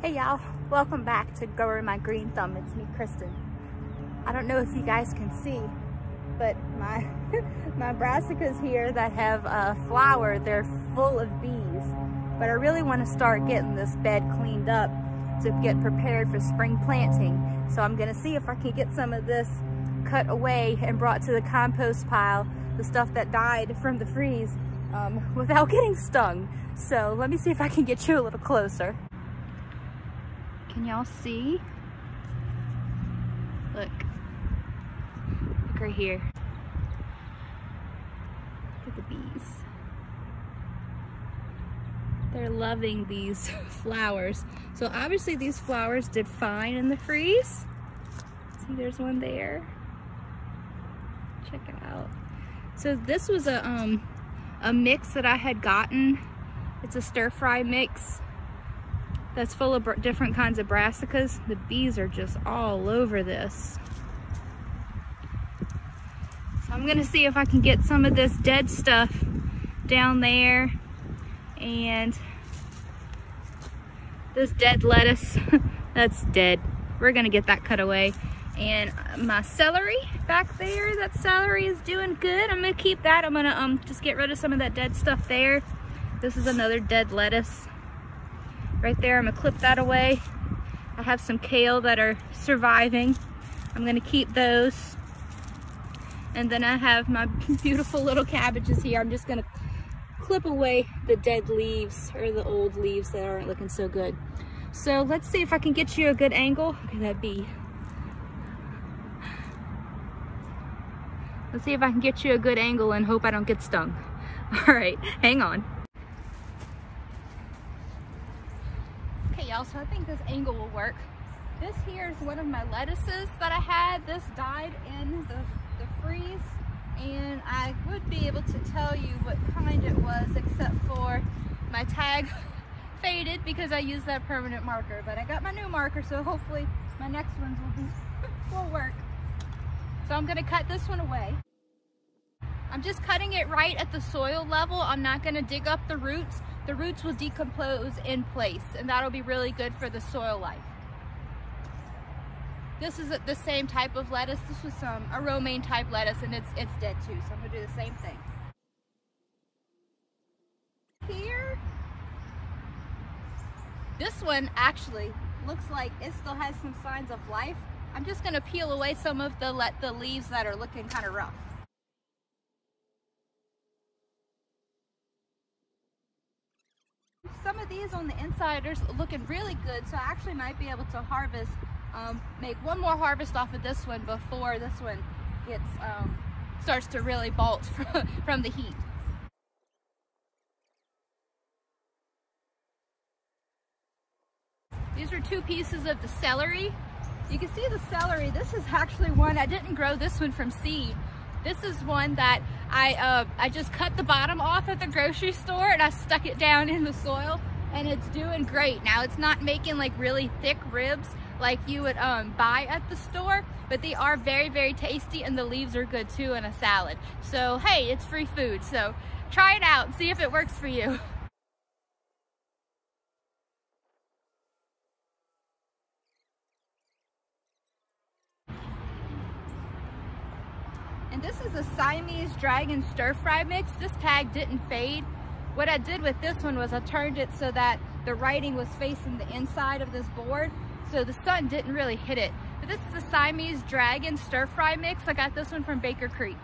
Hey y'all, welcome back to Growing My Green Thumb. It's me, Kristen. I don't know if you guys can see, but my my brassicas here that have uh, flower, they're full of bees. But I really want to start getting this bed cleaned up to get prepared for spring planting. So I'm gonna see if I can get some of this cut away and brought to the compost pile, the stuff that died from the freeze, um, without getting stung. So let me see if I can get you a little closer. Can y'all see? Look. Look right here. Look at the bees. They're loving these flowers. So obviously these flowers did fine in the freeze. See, there's one there. Check it out. So this was a um a mix that I had gotten. It's a stir fry mix that's full of different kinds of brassicas. The bees are just all over this. So I'm gonna see if I can get some of this dead stuff down there and this dead lettuce, that's dead. We're gonna get that cut away. And my celery back there, that celery is doing good. I'm gonna keep that. I'm gonna um just get rid of some of that dead stuff there. This is another dead lettuce right there. I'm gonna clip that away. I have some kale that are surviving. I'm gonna keep those. And then I have my beautiful little cabbages here. I'm just gonna clip away the dead leaves or the old leaves that aren't looking so good. So let's see if I can get you a good angle. Look at that bee. Let's see if I can get you a good angle and hope I don't get stung. All right, hang on. Y'all, so I think this angle will work. This here is one of my lettuces that I had. This died in the, the freeze, and I would be able to tell you what kind it was, except for my tag faded because I used that permanent marker. But I got my new marker, so hopefully my next ones will, be, will work. So I'm gonna cut this one away. I'm just cutting it right at the soil level. I'm not gonna dig up the roots the roots will decompose in place and that'll be really good for the soil life. This is the same type of lettuce. This was some a romaine type lettuce and it's, it's dead too. So I'm gonna do the same thing. Here, this one actually looks like it still has some signs of life. I'm just gonna peel away some of the, let the leaves that are looking kind of rough. Some of these on the inside are looking really good, so I actually might be able to harvest, um, make one more harvest off of this one before this one gets um, starts to really bolt from the heat. These are two pieces of the celery. You can see the celery. This is actually one, I didn't grow this one from seed. This is one that I, uh, I just cut the bottom off at the grocery store and I stuck it down in the soil and it's doing great. Now it's not making like really thick ribs like you would um, buy at the store, but they are very, very tasty and the leaves are good too in a salad. So hey, it's free food. So try it out, see if it works for you. And this is a Siamese Dragon Stir Fry Mix. This tag didn't fade. What I did with this one was I turned it so that the writing was facing the inside of this board so the sun didn't really hit it. But this is a Siamese Dragon Stir Fry Mix. I got this one from Baker Creek.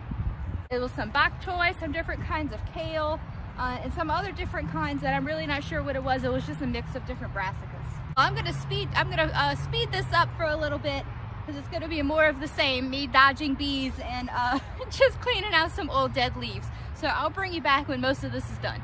It was some bok choy, some different kinds of kale, uh, and some other different kinds that I'm really not sure what it was. It was just a mix of different brassicas. I'm gonna speed, I'm gonna uh, speed this up for a little bit because it's gonna be more of the same, me dodging bees and uh, just cleaning out some old dead leaves. So I'll bring you back when most of this is done.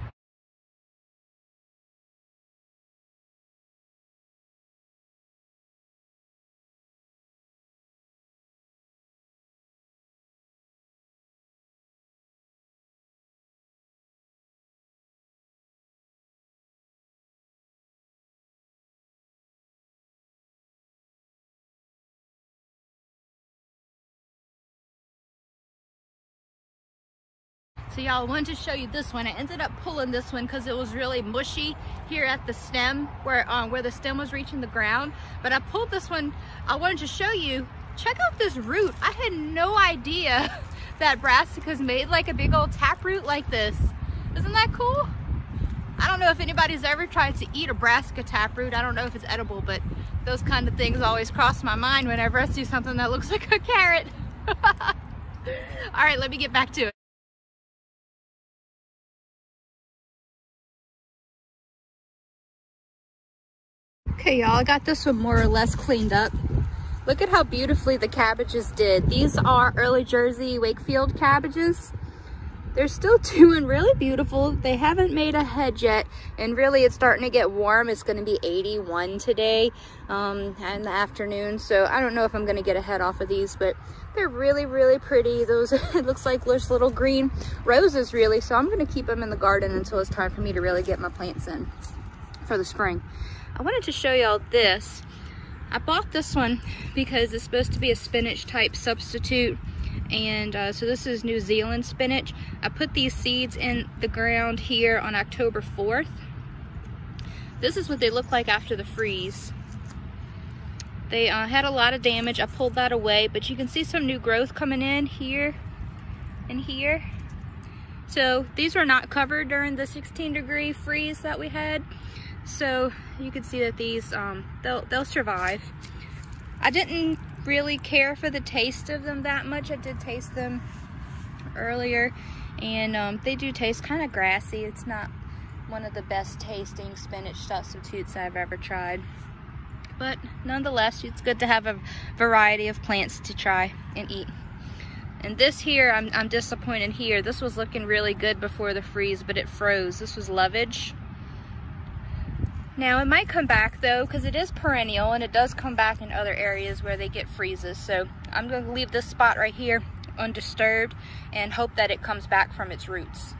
So y'all wanted to show you this one. I ended up pulling this one because it was really mushy here at the stem where um, where the stem was reaching the ground. But I pulled this one. I wanted to show you. Check out this root. I had no idea that brassicas made like a big old taproot like this. Isn't that cool? I don't know if anybody's ever tried to eat a brassica taproot. I don't know if it's edible, but those kind of things always cross my mind whenever I see something that looks like a carrot. All right, let me get back to it. Okay, y'all, I got this one more or less cleaned up. Look at how beautifully the cabbages did. These are early Jersey Wakefield cabbages. They're still doing really beautiful. They haven't made a head yet, and really it's starting to get warm. It's gonna be 81 today um, in the afternoon, so I don't know if I'm gonna get a head off of these, but they're really, really pretty. Those, it looks like there's little green roses really, so I'm gonna keep them in the garden until it's time for me to really get my plants in for the spring. I wanted to show y'all this. I bought this one because it's supposed to be a spinach type substitute and uh, so this is New Zealand spinach. I put these seeds in the ground here on October 4th. This is what they look like after the freeze. They uh, had a lot of damage. I pulled that away, but you can see some new growth coming in here and here. So these were not covered during the 16 degree freeze that we had. So you can see that these, um, they'll, they'll survive. I didn't really care for the taste of them that much. I did taste them earlier and um, they do taste kind of grassy. It's not one of the best tasting spinach substitutes I've ever tried. But nonetheless, it's good to have a variety of plants to try and eat. And this here, I'm, I'm disappointed here. This was looking really good before the freeze, but it froze. This was lovage. Now it might come back though because it is perennial and it does come back in other areas where they get freezes. So I'm going to leave this spot right here undisturbed and hope that it comes back from its roots.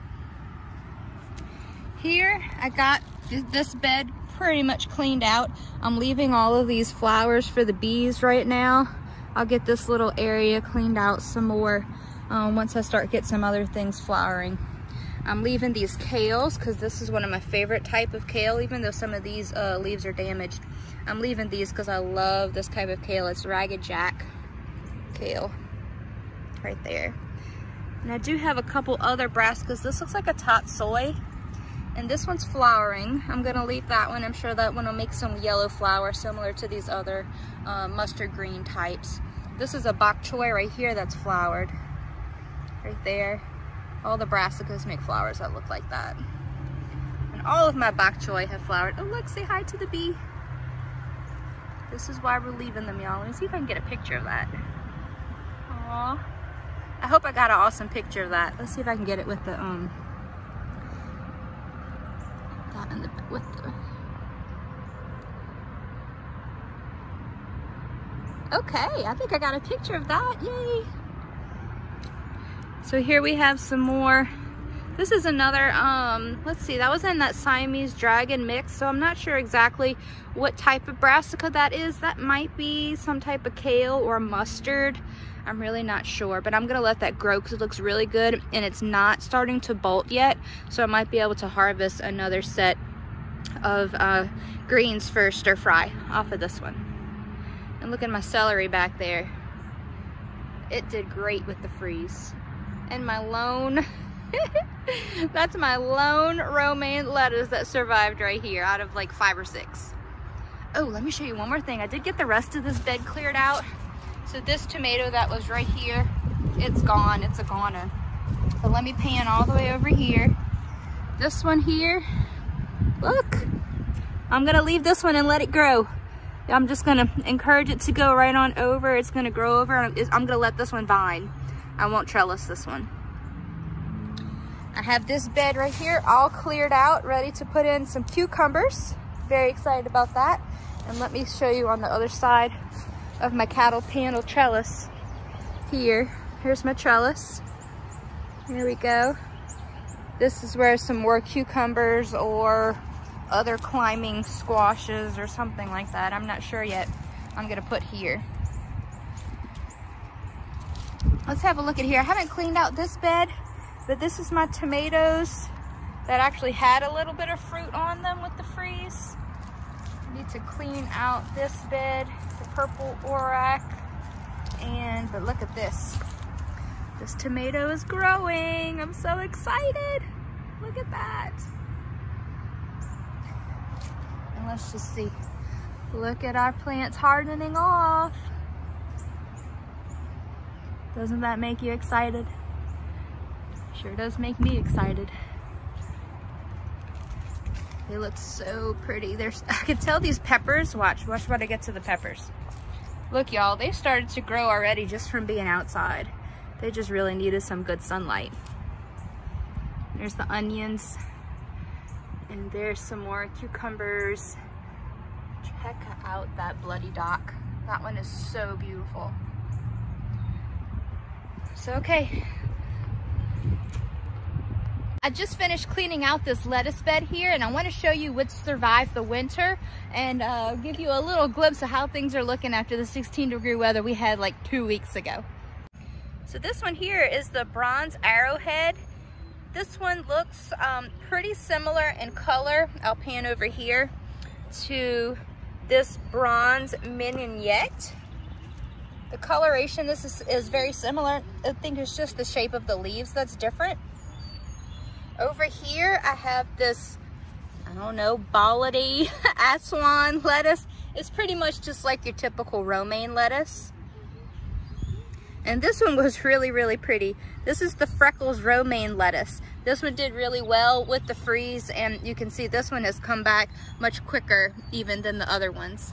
Here I got this bed pretty much cleaned out. I'm leaving all of these flowers for the bees right now. I'll get this little area cleaned out some more um, once I start get some other things flowering. I'm leaving these kales because this is one of my favorite type of kale, even though some of these uh, leaves are damaged. I'm leaving these because I love this type of kale. It's Ragged Jack kale right there. And I do have a couple other brassicas. This looks like a tatsoi. And this one's flowering. I'm gonna leave that one. I'm sure that one will make some yellow flower similar to these other uh, mustard green types. This is a bok choy right here that's flowered. Right there. All the brassicas make flowers that look like that. And all of my bok choy have flowered. Oh look, say hi to the bee. This is why we're leaving them, y'all. Let me see if I can get a picture of that. Aww. I hope I got an awesome picture of that. Let's see if I can get it with the, um, that in the, with the, Okay, I think I got a picture of that, yay. So here we have some more. This is another, um, let's see, that was in that Siamese dragon mix, so I'm not sure exactly what type of brassica that is. That might be some type of kale or mustard. I'm really not sure, but I'm gonna let that grow because it looks really good and it's not starting to bolt yet, so I might be able to harvest another set of uh, greens for stir fry off of this one. And look at my celery back there. It did great with the freeze and my lone that's my lone romaine lettuce that survived right here out of like five or six. Oh let me show you one more thing. I did get the rest of this bed cleared out. So this tomato that was right here it's gone. It's a goner. But let me pan all the way over here. This one here look. I'm gonna leave this one and let it grow. I'm just gonna encourage it to go right on over. It's gonna grow over. I'm gonna let this one vine I won't trellis this one. I have this bed right here all cleared out, ready to put in some cucumbers. Very excited about that. And let me show you on the other side of my cattle panel trellis here. Here's my trellis. Here we go. This is where some more cucumbers or other climbing squashes or something like that. I'm not sure yet. I'm gonna put here. Let's have a look at here. I haven't cleaned out this bed, But this is my tomatoes that actually had a little bit of fruit on them with the freeze. Need to clean out this bed, the purple orach. And, but look at this. This tomato is growing. I'm so excited. Look at that. And let's just see. Look at our plants hardening off. Doesn't that make you excited? Sure does make me excited. They look so pretty. There's, I can tell these peppers, watch, watch when I get to the peppers. Look y'all, they started to grow already just from being outside. They just really needed some good sunlight. There's the onions. And there's some more cucumbers. Check out that bloody dock. That one is so beautiful. So, okay. I just finished cleaning out this lettuce bed here and I want to show you what survived the winter and uh, give you a little glimpse of how things are looking after the 16 degree weather we had like two weeks ago. So this one here is the bronze arrowhead. This one looks um, pretty similar in color. I'll pan over here to this bronze mignonette. The coloration this is, is very similar. I think it's just the shape of the leaves that's different. Over here, I have this, I don't know, Baladi Aswan lettuce. It's pretty much just like your typical romaine lettuce. And this one was really, really pretty. This is the Freckles romaine lettuce. This one did really well with the freeze and you can see this one has come back much quicker even than the other ones.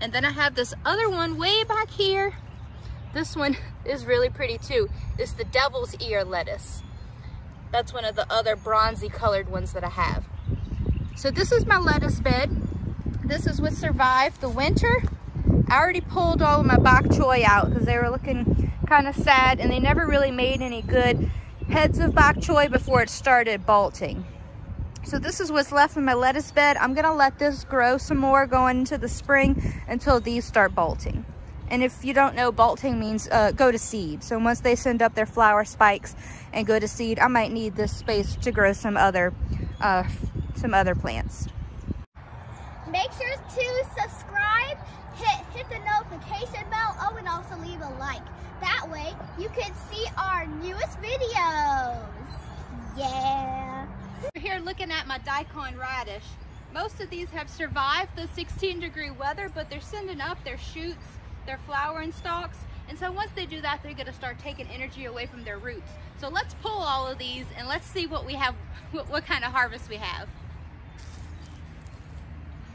And then I have this other one way back here. This one is really pretty too. It's the devil's ear lettuce. That's one of the other bronzy colored ones that I have. So this is my lettuce bed. This is what survived the winter. I already pulled all of my bok choy out because they were looking kind of sad and they never really made any good heads of bok choy before it started bolting. So this is what's left in my lettuce bed. I'm gonna let this grow some more going into the spring until these start bolting. And if you don't know, bolting means uh, go to seed. So once they send up their flower spikes and go to seed, I might need this space to grow some other, uh, some other plants. Make sure to subscribe, hit, hit the notification bell, oh, and also leave a like. That way, you can see our newest videos. Yeah. We're here looking at my daikon radish. Most of these have survived the 16 degree weather, but they're sending up their shoots, their flowering stalks. And so once they do that, they're gonna start taking energy away from their roots. So let's pull all of these and let's see what we have, what, what kind of harvest we have.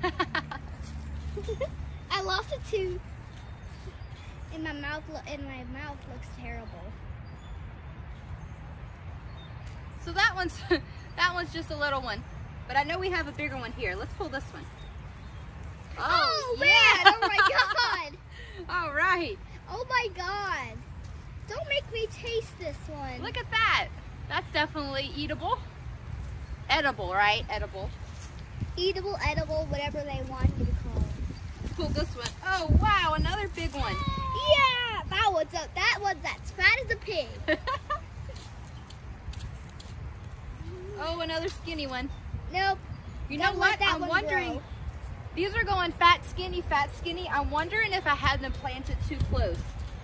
I lost a tooth and my mouth and my mouth looks terrible. So that one's that one's just a little one, but I know we have a bigger one here. Let's pull this one. Oh, oh man! Oh my god! All right. Oh my god! Don't make me taste this one. Look at that. That's definitely eatable. Edible, right? Edible. Eatable, edible, whatever they want you to call it. Pull this one. Oh wow, another big one. Yeah, that one's up. That one's as fat as a pig. oh, another skinny one. Nope. You know what? I'm wondering. Grow. These are going fat, skinny, fat, skinny. I'm wondering if I had them planted too close.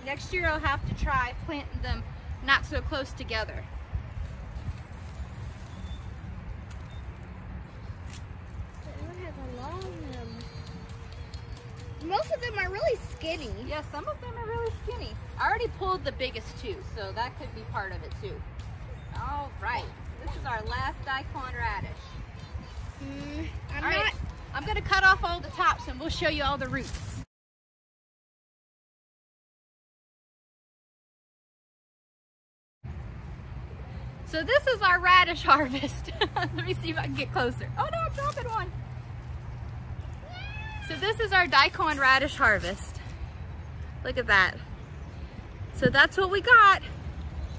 Next year I'll have to try planting them not so close together. Most of them are really skinny. Yeah, some of them are really skinny. I already pulled the biggest two, so that could be part of it too. All right, this is our last daikon radish. Mm, I'm all not. Right. I'm gonna cut off all the tops and we'll show you all the roots. So this is our radish harvest. Let me see if I can get closer. Oh no, I'm dropping one. So this is our daikon radish harvest. Look at that. So that's what we got.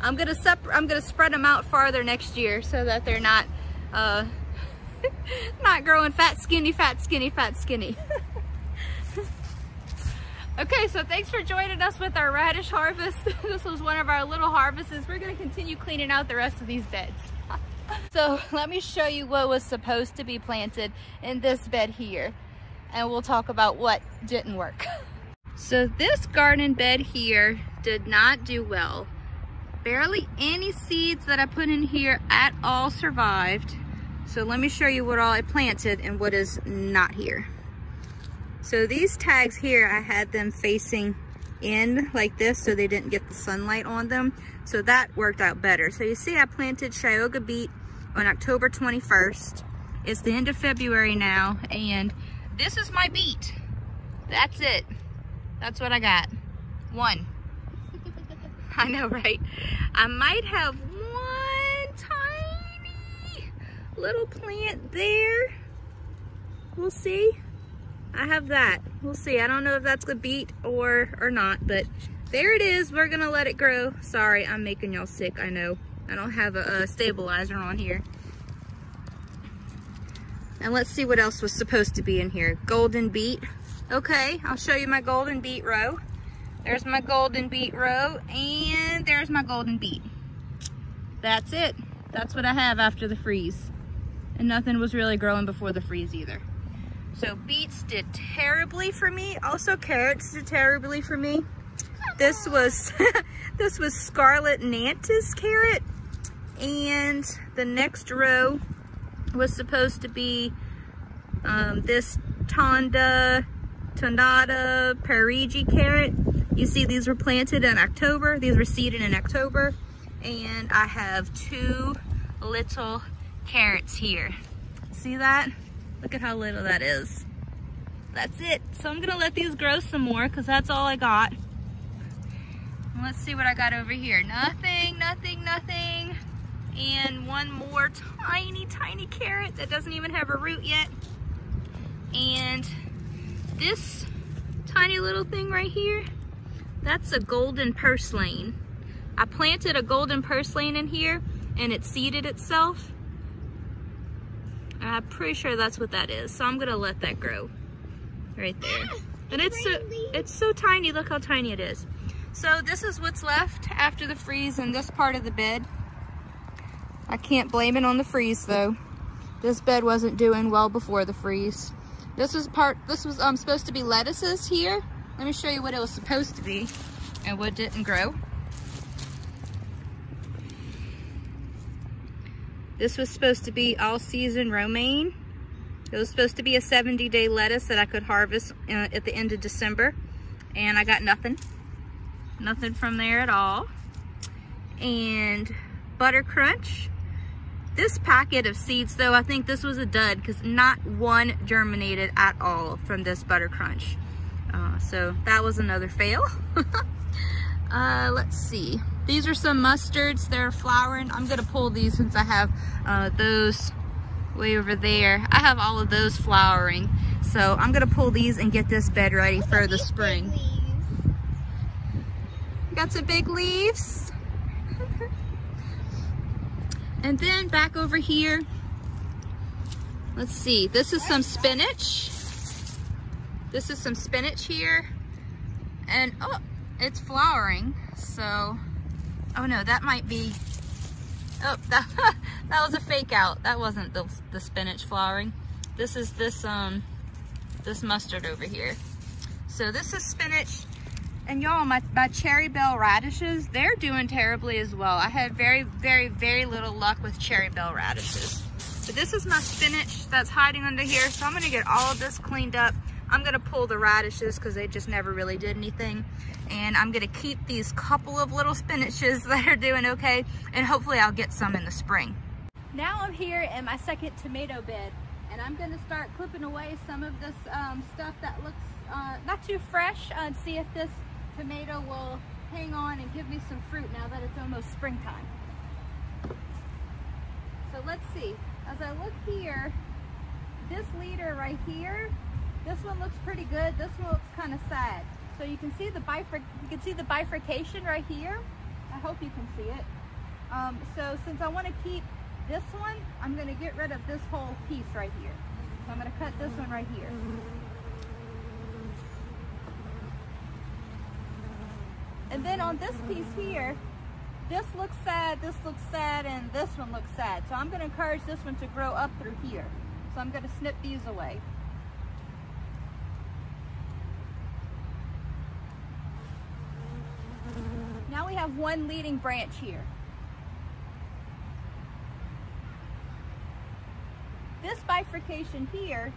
I'm gonna I'm gonna spread them out farther next year so that they're not uh, not growing fat, skinny, fat, skinny, fat, skinny. Okay, so thanks for joining us with our radish harvest. this was one of our little harvests. We're gonna continue cleaning out the rest of these beds. so let me show you what was supposed to be planted in this bed here. And we'll talk about what didn't work. so this garden bed here did not do well. Barely any seeds that I put in here at all survived. So let me show you what all I planted and what is not here. So these tags here, I had them facing in like this so they didn't get the sunlight on them. So that worked out better. So you see I planted Chioggia beet on October 21st. It's the end of February now and this is my beet. That's it. That's what I got. One. I know, right? I might have one tiny little plant there. We'll see. I have that. We'll see. I don't know if that's a beet or, or not, but there it is. We're gonna let it grow. Sorry, I'm making y'all sick, I know. I don't have a, a stabilizer on here. And let's see what else was supposed to be in here. Golden beet. Okay, I'll show you my golden beet row. There's my golden beet row, and there's my golden beet. That's it. That's what I have after the freeze. And nothing was really growing before the freeze either. So beets did terribly for me. Also carrots did terribly for me. This was this was Scarlet Nantes carrot. And the next row was supposed to be um, this Tonda, Tonada Parigi carrot. You see these were planted in October. These were seeded in October. And I have two little carrots here. See that? Look at how little that is. That's it. So I'm gonna let these grow some more because that's all I got. Let's see what I got over here. Nothing, nothing, nothing. And one more tiny, tiny carrot that doesn't even have a root yet. And this tiny little thing right here, that's a golden purslane. I planted a golden purslane in here and it seeded itself I'm pretty sure that's what that is. So I'm gonna let that grow right there. And it's so, it's so tiny, look how tiny it is. So this is what's left after the freeze in this part of the bed. I can't blame it on the freeze though. This bed wasn't doing well before the freeze. This was part, this was um, supposed to be lettuces here. Let me show you what it was supposed to be and what didn't grow. This was supposed to be all season romaine. It was supposed to be a 70 day lettuce that I could harvest uh, at the end of December. And I got nothing. Nothing from there at all. And Butter Crunch. This packet of seeds though, I think this was a dud because not one germinated at all from this Butter Crunch. Uh, so that was another fail. uh, let's see. These are some mustards. They're flowering. I'm going to pull these since I have uh, those way over there. I have all of those flowering. So I'm going to pull these and get this bed ready for the spring. Got some big leaves. and then back over here, let's see. This is some spinach. This is some spinach here. And, oh, it's flowering. So Oh no, that might be, oh, that, that was a fake out. That wasn't the, the spinach flowering. This is this, um, this mustard over here. So this is spinach. And y'all, my, my cherry belle radishes, they're doing terribly as well. I had very, very, very little luck with cherry belle radishes. But this is my spinach that's hiding under here. So I'm gonna get all of this cleaned up. I'm gonna pull the radishes because they just never really did anything and I'm gonna keep these couple of little spinaches that are doing okay and hopefully I'll get some in the spring. Now I'm here in my second tomato bed and I'm gonna start clipping away some of this um, stuff that looks uh, not too fresh uh, and see if this tomato will hang on and give me some fruit now that it's almost springtime. So let's see, as I look here, this leader right here, this one looks pretty good, this one looks kind of sad. So you can see the bifurc you can see the bifurcation right here. I hope you can see it. Um, so since I want to keep this one, I'm going to get rid of this whole piece right here. So I'm going to cut this one right here. And then on this piece here, this looks sad, this looks sad, and this one looks sad. So I'm gonna encourage this one to grow up through here. So I'm gonna snip these away. Have one leading branch here. This bifurcation here,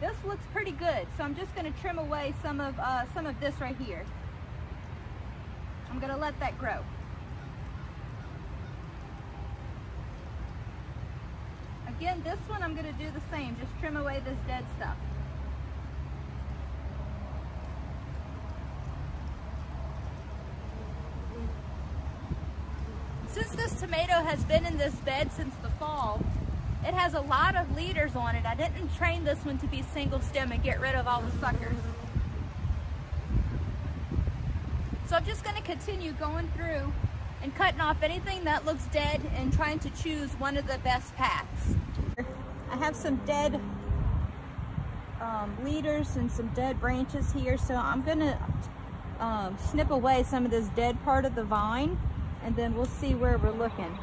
this looks pretty good. So I'm just gonna trim away some of, uh, some of this right here. I'm gonna let that grow. Again, this one I'm gonna do the same, just trim away this dead stuff. Since this has been in this bed since the fall, it has a lot of leaders on it. I didn't train this one to be single stem and get rid of all the suckers. So I'm just gonna continue going through and cutting off anything that looks dead and trying to choose one of the best paths. I have some dead um, leaders and some dead branches here, so I'm gonna um, snip away some of this dead part of the vine and then we'll see where we're looking.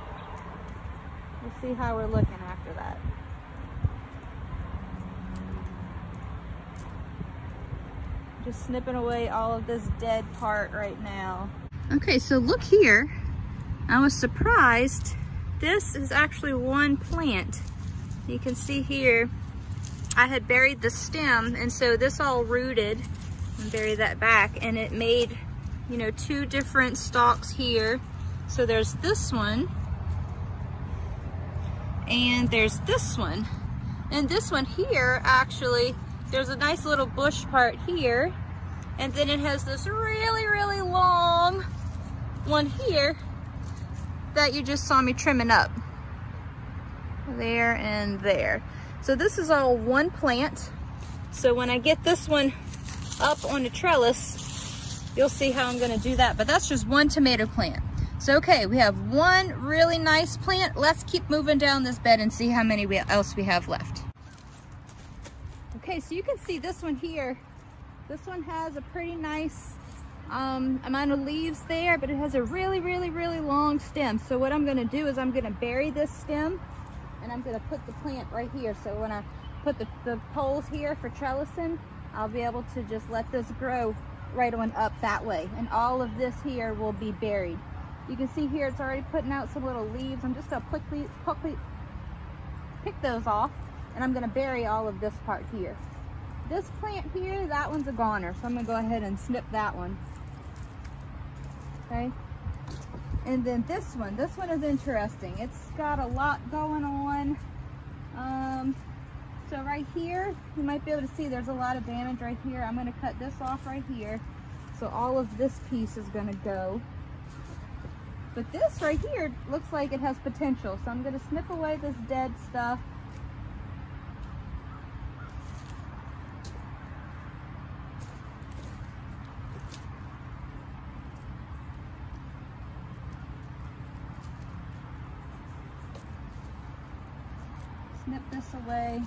We'll see how we're looking after that. Just snipping away all of this dead part right now. Okay, so look here. I was surprised. This is actually one plant. You can see here, I had buried the stem, and so this all rooted and bury that back, and it made, you know, two different stalks here. So there's this one, and there's this one. And this one here, actually, there's a nice little bush part here, and then it has this really, really long one here that you just saw me trimming up. There and there. So this is all one plant. So when I get this one up on the trellis, you'll see how I'm gonna do that. But that's just one tomato plant. Okay, we have one really nice plant. Let's keep moving down this bed and see how many we, else we have left. Okay, so you can see this one here. This one has a pretty nice um, amount of leaves there, but it has a really, really, really long stem. So what I'm gonna do is I'm gonna bury this stem and I'm gonna put the plant right here. So when I put the, the poles here for trellising, I'll be able to just let this grow right on up that way. And all of this here will be buried. You can see here it's already putting out some little leaves. I'm just gonna quickly, quickly pick those off and I'm gonna bury all of this part here. This plant here, that one's a goner, so I'm gonna go ahead and snip that one okay? And then this one, this one is interesting. It's got a lot going on. Um, so right here, you might be able to see there's a lot of damage right here. I'm gonna cut this off right here. So all of this piece is gonna go. But this right here looks like it has potential. So I'm gonna snip away this dead stuff snip this away.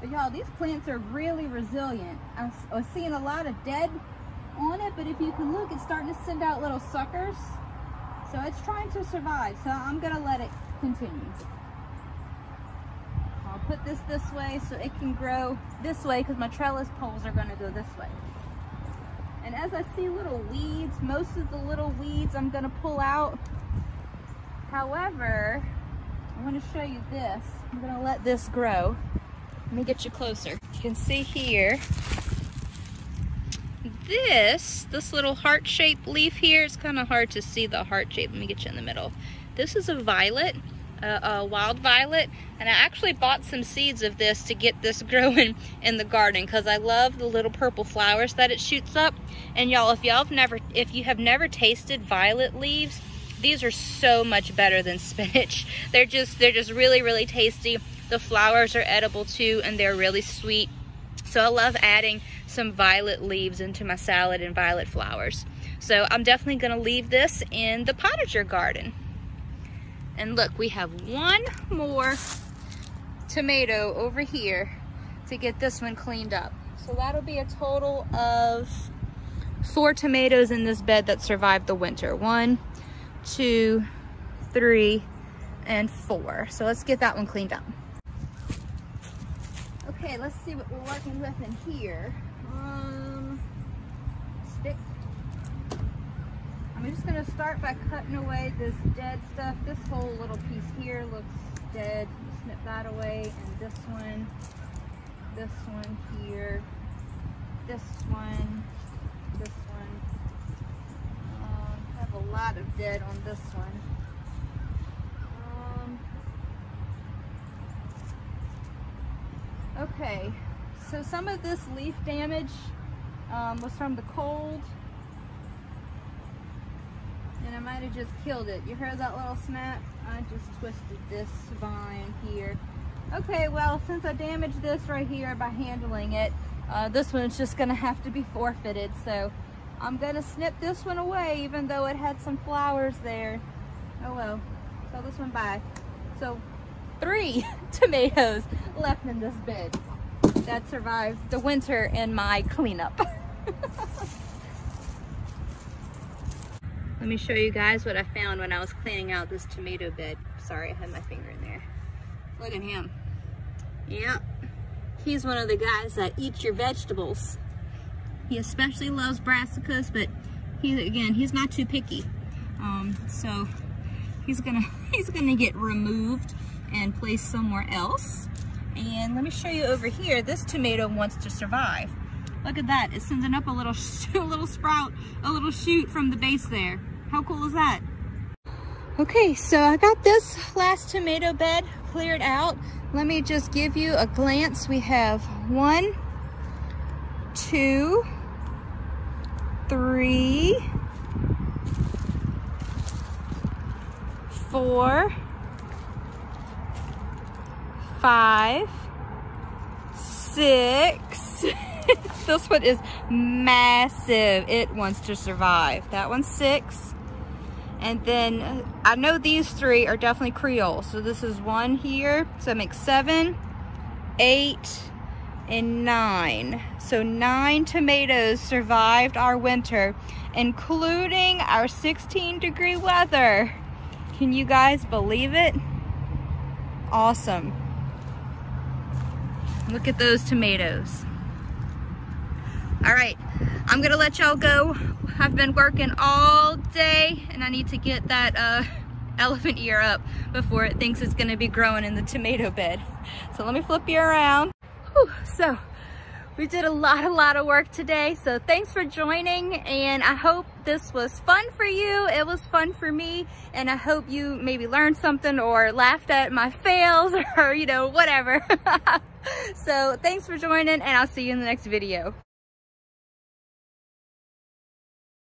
But y'all, these plants are really resilient. I was, seeing a lot of dead on it, but if you can look, it's starting to send out little suckers. So it's trying to survive. So I'm gonna let it continue. I'll put this this way so it can grow this way because my trellis poles are gonna go this way. And as I see little weeds, most of the little weeds I'm gonna pull out However, I'm gonna show you this. I'm to let this grow. Let me get you closer. You can see here, this, this little heart-shaped leaf here, it's kind of hard to see the heart shape. Let me get you in the middle. This is a violet, a wild violet, and I actually bought some seeds of this to get this growing in the garden because I love the little purple flowers that it shoots up. And y'all, if y'all have never, if you have never tasted violet leaves, these are so much better than spinach. They're just, they're just really, really tasty. The flowers are edible too, and they're really sweet. So I love adding some violet leaves into my salad and violet flowers. So I'm definitely gonna leave this in the potager garden. And look, we have one more tomato over here to get this one cleaned up. So that'll be a total of four tomatoes in this bed that survived the winter. One, two, three, and four. So let's get that one cleaned up. Okay, let's see what we're working with in here. Um, stick. I'm just gonna start by cutting away this dead stuff. This whole little piece here looks dead. Snip that away, and this one, this one here, this one, this one. Um, I have a lot of dead on this one. Um, okay, so some of this leaf damage um, was from the cold and I might have just killed it. You heard that little snap? I just twisted this vine here. Okay, well, since I damaged this right here by handling it, uh, this one's just gonna have to be forfeited. So I'm gonna snip this one away, even though it had some flowers there. Oh well, throw this one by. So three tomatoes left in this bed that survived the winter in my cleanup. Let me show you guys what I found when I was cleaning out this tomato bed. Sorry, I had my finger in there. Look at him. Yep. He's one of the guys that eats your vegetables. He especially loves brassicas, but he again, he's not too picky. Um, so he's gonna he's gonna get removed and placed somewhere else. And let me show you over here, this tomato wants to survive. Look at that, it's sending up a little, a little sprout, a little shoot from the base there. How cool is that? Okay, so I got this last tomato bed cleared out. Let me just give you a glance. We have one, two, three, four, five, six. this one is massive. It wants to survive. That one's six. And then uh, I know these three are definitely Creole. So this is one here. So I make seven, eight, and nine. So nine tomatoes survived our winter, including our 16 degree weather. Can you guys believe it? Awesome. Look at those tomatoes. All right, I'm gonna let y'all go. I've been working all day and I need to get that uh, elephant ear up before it thinks it's gonna be growing in the tomato bed. So let me flip you around. Whew, so we did a lot, a lot of work today. So thanks for joining and I hope this was fun for you. It was fun for me and I hope you maybe learned something or laughed at my fails or you know, whatever. so thanks for joining and I'll see you in the next video.